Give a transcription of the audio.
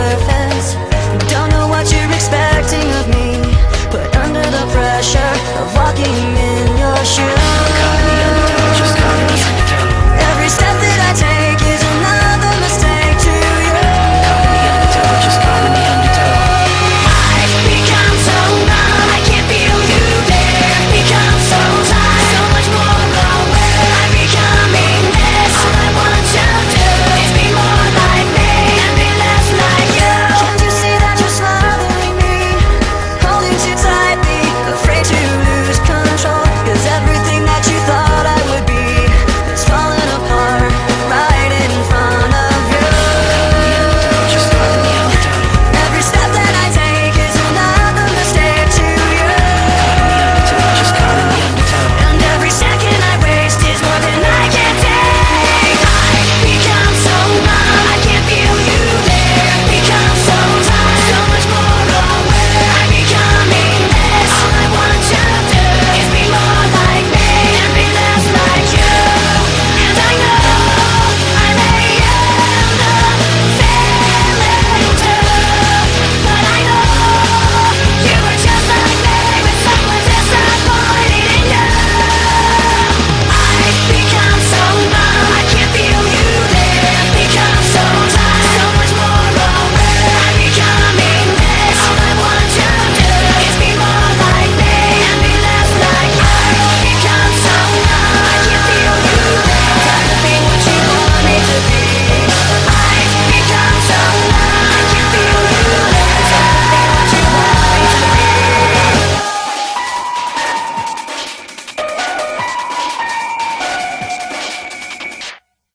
perfect